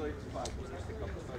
dois, pá, você tem que apostar,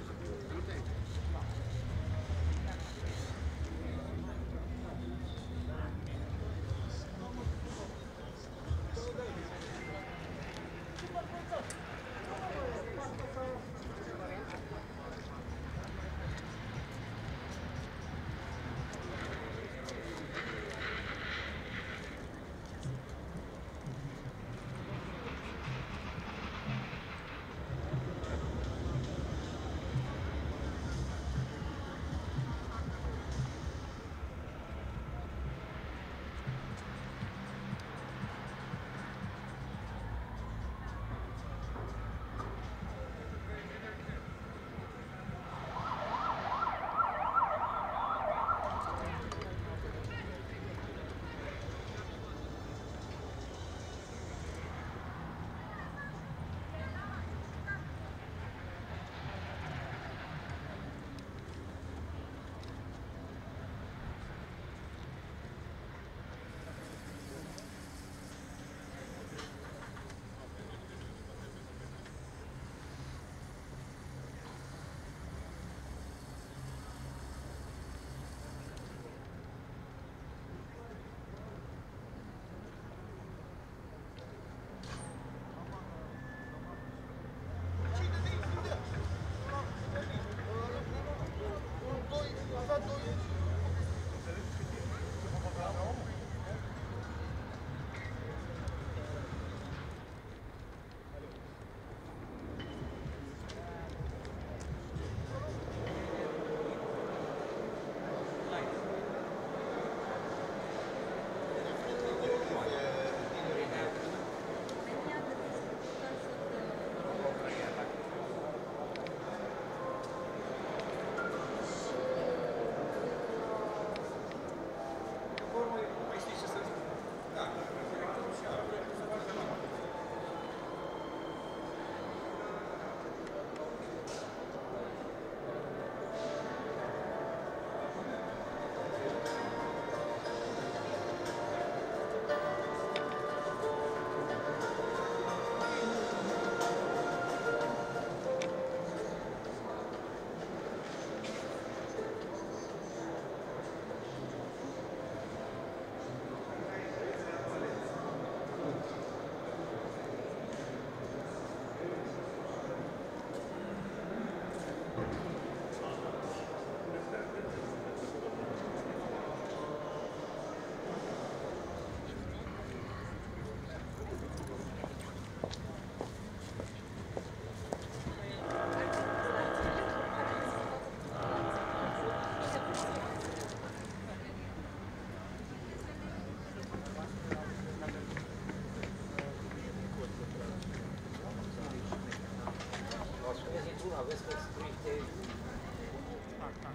Tak, tak.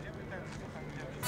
Idziemy teraz,